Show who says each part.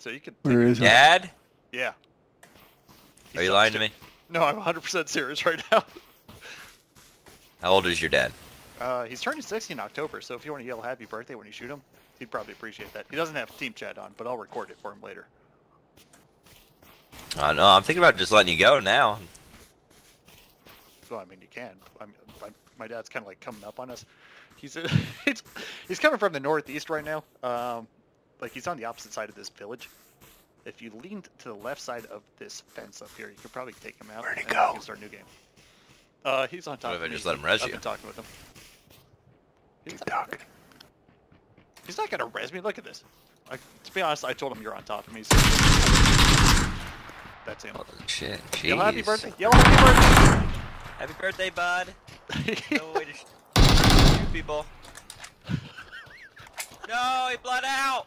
Speaker 1: so you could.
Speaker 2: Where is he?
Speaker 3: Dad?
Speaker 1: Yeah.
Speaker 3: Are you lying to me?
Speaker 1: No, I'm 100% serious right now.
Speaker 3: How old is your dad?
Speaker 1: Uh, he's turning 60 in October, so if you want to yell happy birthday when you shoot him, he'd probably appreciate that. He doesn't have team chat on, but I'll record it for him later.
Speaker 3: I know. I'm thinking about just letting you go now.
Speaker 1: Well, I mean, you can. I mean, my, my dad's kind of like coming up on us. He's he's, he's coming from the northeast right now. Um, like he's on the opposite side of this village. If you leaned to the left side of this fence up here, you could probably take him out.
Speaker 2: Where'd he
Speaker 1: and
Speaker 2: go?
Speaker 1: can start a new game. Uh, he's on top.
Speaker 3: What if
Speaker 1: of
Speaker 3: I
Speaker 1: me.
Speaker 3: just let him res
Speaker 1: I've
Speaker 3: you?
Speaker 1: been talking with him. He's
Speaker 2: Keep
Speaker 1: not,
Speaker 2: talking.
Speaker 1: he's not gonna res me. Look at this. I, to be honest, I told him you're on top of me. So that's him.
Speaker 3: Oh, shit. Jeez.
Speaker 1: Yell happy birthday. Yell happy
Speaker 3: Happy birthday, bud.
Speaker 1: birthday.
Speaker 3: No way to sh- shoot people. No, he bled out.